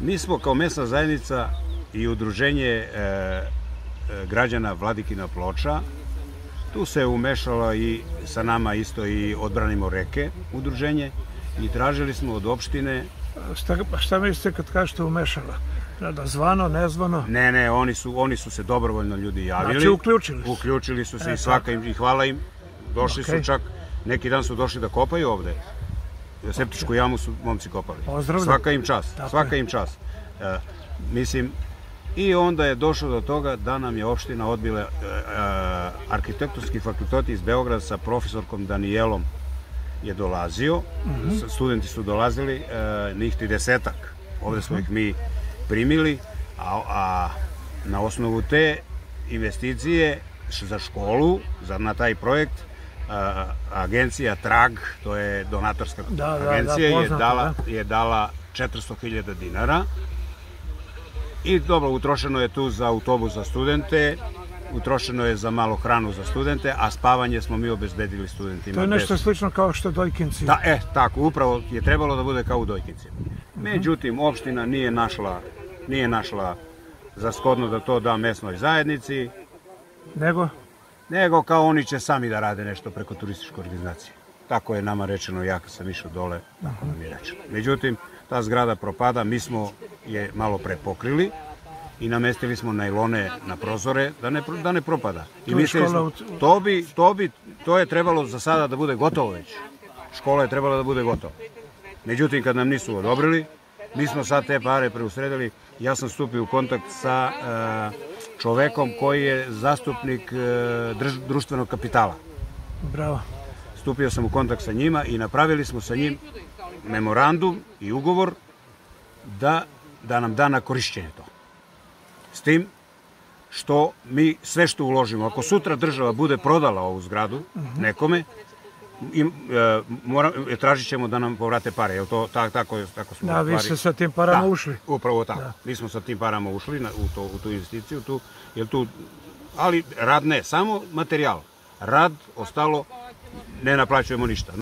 Mi smo kao mesna zajednica i udruženje e, e, građana Vladikina ploča, tu se umešalo i sa nama isto i odbranimo reke udruženje i tražili smo od opštine Šta, šta mislite kad kažete umešala? Da zvano, nezvano? Ne, ne, oni su, oni su se dobrovoljno ljudi javili. Znači, uključili su. Uključili su se E, i svaka im, i hvala im. Došli Okej. su čak, neki dan su došli da kopaju ovde. Septičku jamu su momci kopali. Pozdravljam. Svaka im čast, Tako svaka je. im čast. E, mislim, i onda je došlo do toga da nam je opština odbila e, e, arhitektonski fakultet iz Beograda sa profesorkom Danijelom je dolazio, S- studenti su dolazili, e, njih ti desetak. Ovde smo ih mi primili, a, a na osnovu te investicije za školu, za, na taj projekt, a, agencija TRAG, to je donatorska Da, da, da, agencija, je, poznato, dala, je dala 400.000 dinara i dobro, utrošeno je tu za autobus za studente, utrošeno je za malo hranu za studente, a spavanje smo mi obezbedili studentima. To je nešto bez- slično kao što Dojkinci. Da, e, tako, upravo je trebalo da bude kao u Dojkici. Međutim, opština nije našla, nije našla za shodno da to da mesnoj zajednici, Nego? Nego kao oni će sami da rade nešto preko turističke organizacije. Tako je nama rečeno, ja kad sam išao dole, tako nam je rečeno. Međutim, ta zgrada propada, mi smo je malo pre pokrili i namestili smo najlone na prozore da ne, da ne propada. I škola smo, to bi, to bi, to je trebalo za sada da bude gotovo već. Škola je trebala da bude gotova. Međutim, kad nam nisu odobrili, mi smo sad te pare preusredili. Ja sam stupio u kontakt sa e, čovekom koji je zastupnik e, drž- društvenog kapitala. Bravo. Stupio sam u kontakt sa njima i napravili smo sa njim memorandum i ugovor da, da nam da na korišćenje to. S tim što mi sve što uložimo, ako sutra država bude prodala ovu zgradu nekome, im, e, mora, e, tražit ćemo da nam povrate pare, je to ta, tako, tako smo Da, vi ste sa tim parama da, ušli. Upravo tako. Mi smo sa tim parama ušli na, u, to, u tu investiciju, tu, jer tu, ali rad ne, samo materijal. Rad, ostalo, ne naplaćujemo ništa.